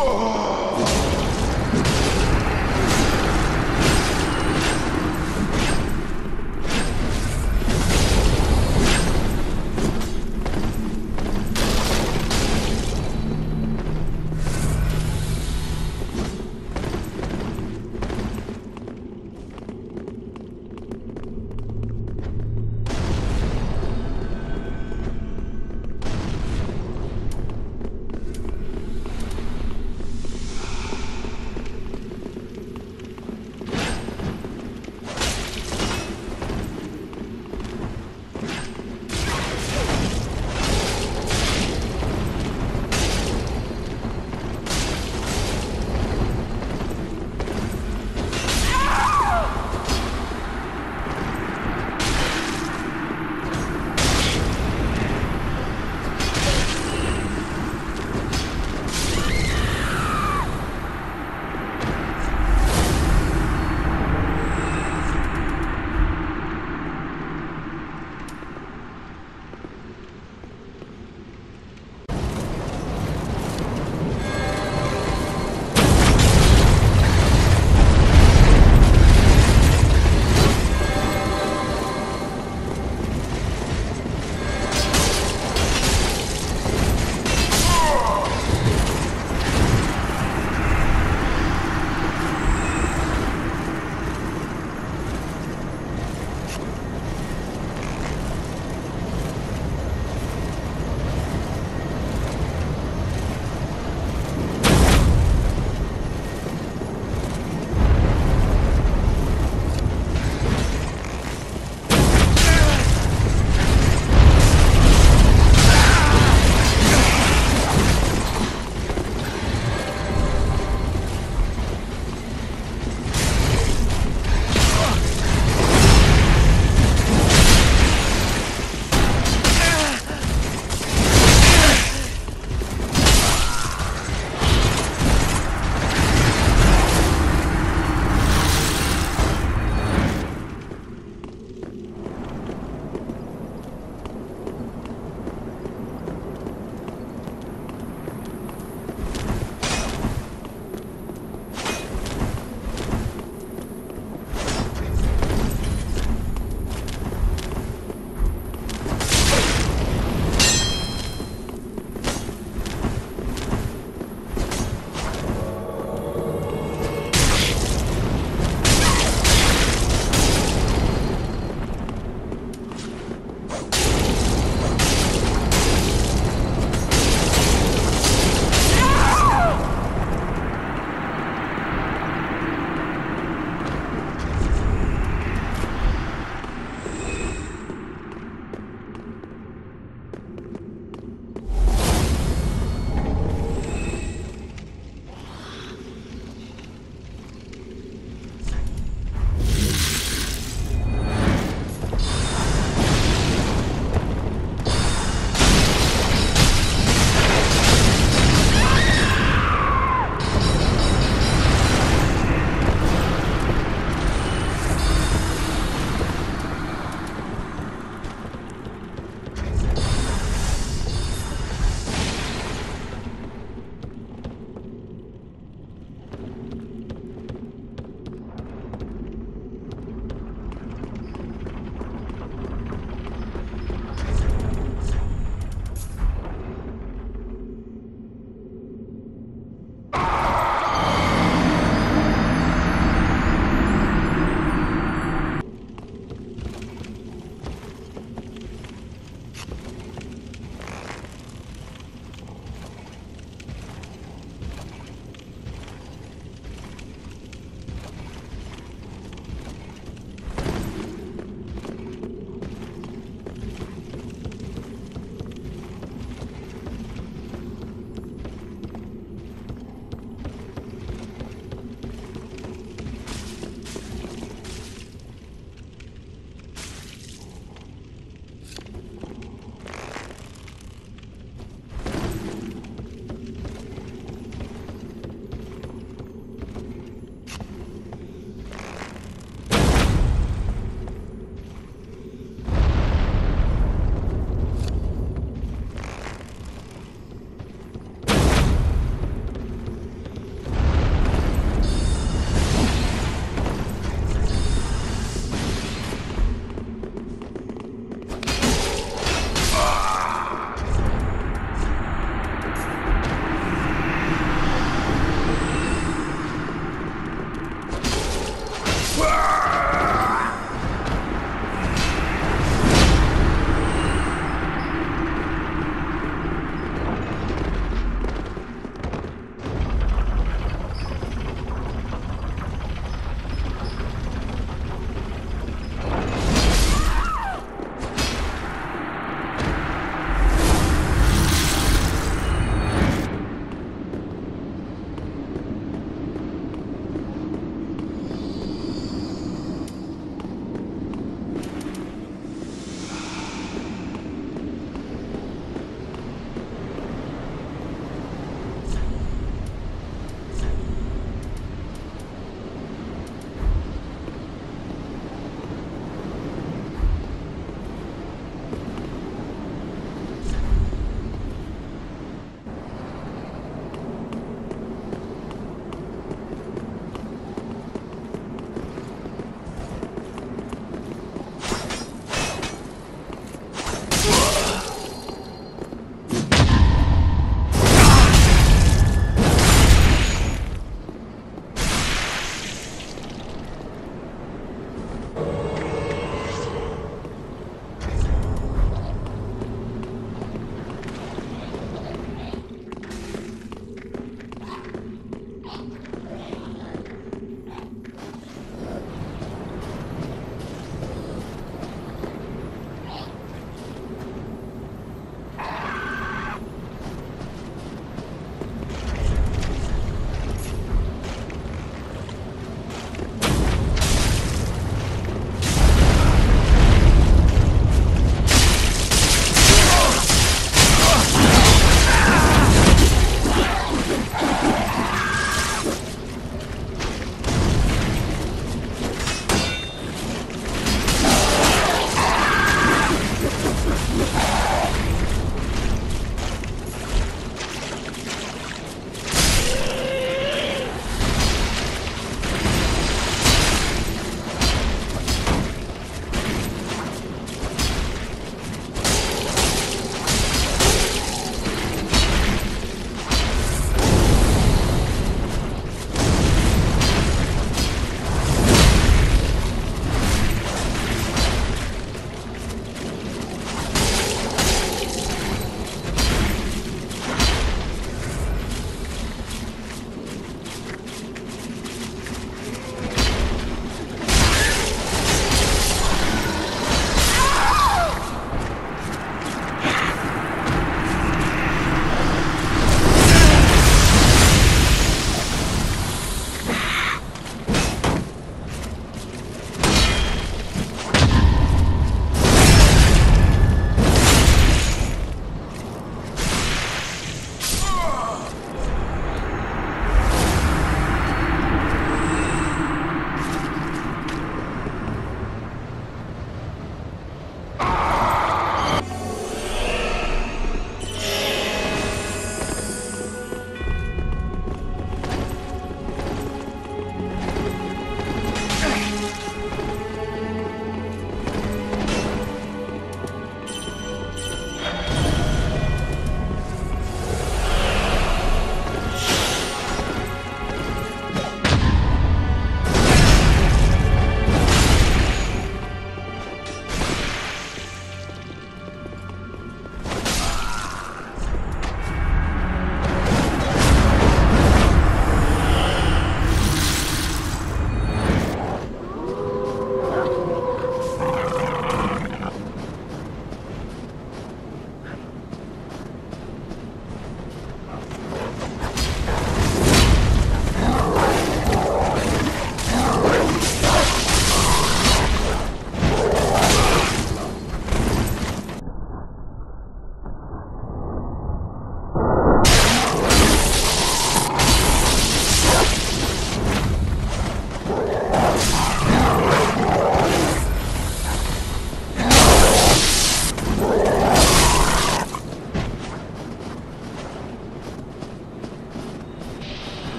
Oh!